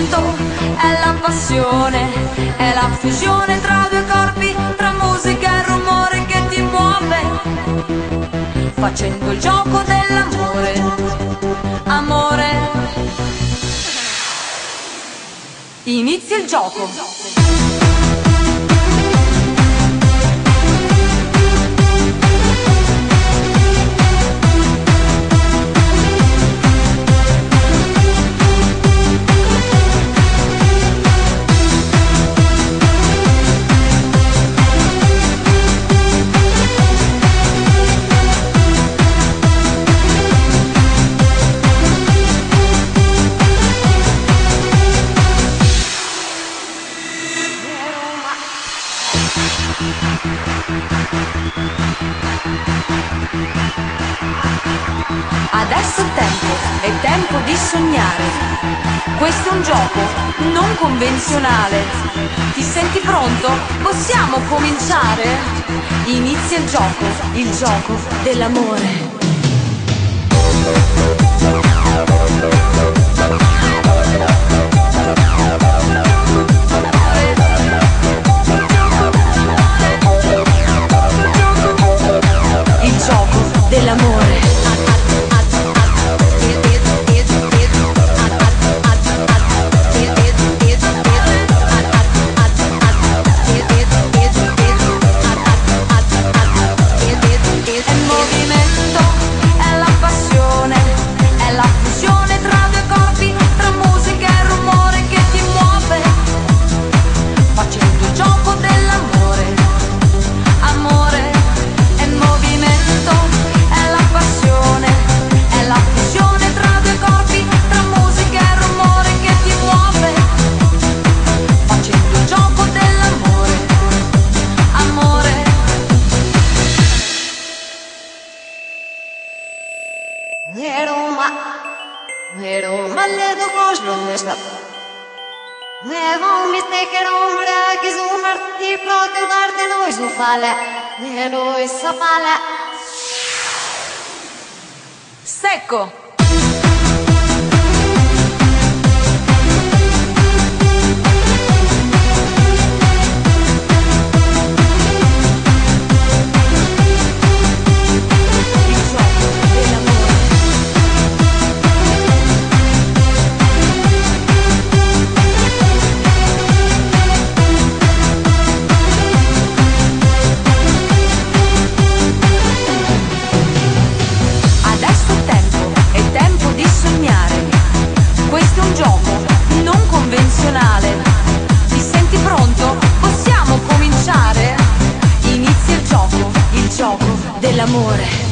canto è la passione, è la fusione tra due corpi, tra musica e rumore che ti muove, facendo il gioco dell'amore, amore. Inizia il gioco. Adesso è tempo, è tempo di sognare. Questo è un gioco non convenzionale. Ti senti pronto? Possiamo cominciare? Inizia il gioco, il gioco dell'amore. Roma, ledo koslunesta. Nevo mistake Roma, kizumar ti prote varte noi su fale, ne noi sa fale. Secco. Possiamo